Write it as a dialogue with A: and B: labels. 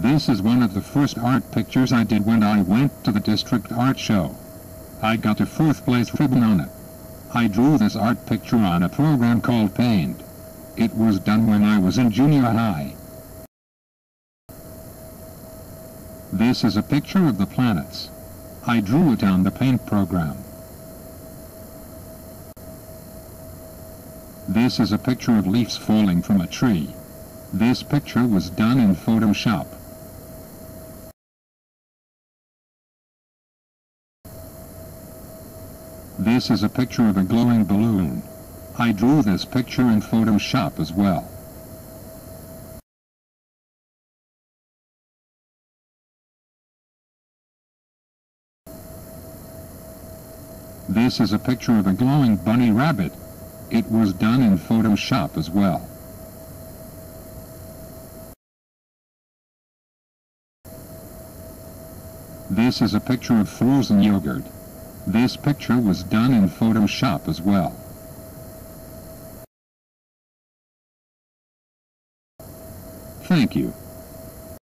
A: This is one of the first art pictures I did when I went to the district art show. I got a fourth place ribbon on it. I drew this art picture on a program called Paint. It was done when I was in junior high. This is a picture of the planets. I drew it on the paint program. This is a picture of leaves falling from a tree. This picture was done in Photoshop. This is a picture of a glowing balloon. I drew this picture in Photoshop as well. This is a picture of a glowing bunny rabbit. It was done in Photoshop as well. This is a picture of frozen yogurt. This picture was done in Photoshop as well. Thank you.